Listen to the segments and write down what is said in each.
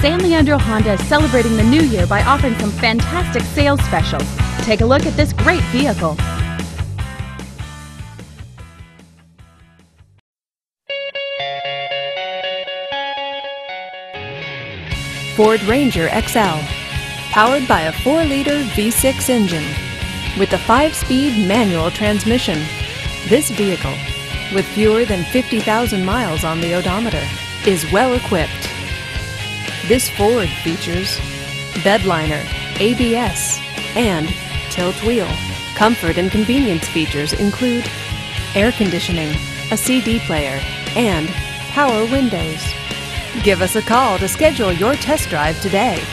San Leandro Honda is celebrating the new year by offering some fantastic sales specials. Take a look at this great vehicle. Ford Ranger XL, powered by a 4-liter V6 engine with a 5-speed manual transmission. This vehicle, with fewer than 50,000 miles on the odometer, is well equipped. This Ford features bedliner, ABS, and tilt wheel. Comfort and convenience features include air conditioning, a CD player, and power windows. Give us a call to schedule your test drive today.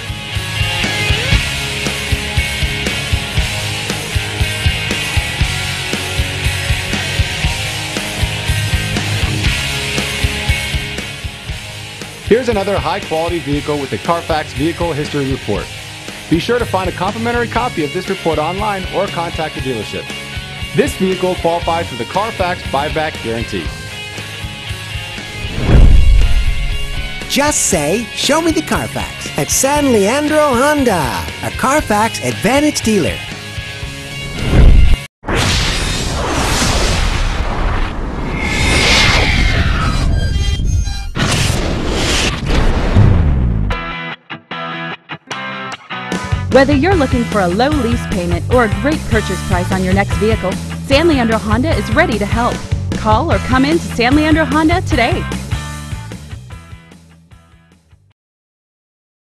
Here's another high-quality vehicle with the Carfax Vehicle History Report. Be sure to find a complimentary copy of this report online or contact the dealership. This vehicle qualifies for the Carfax buyback guarantee. Just say, show me the Carfax at San Leandro Honda, a Carfax Advantage dealer. Whether you're looking for a low lease payment or a great purchase price on your next vehicle, San Leandro Honda is ready to help. Call or come in to San Leandro Honda today.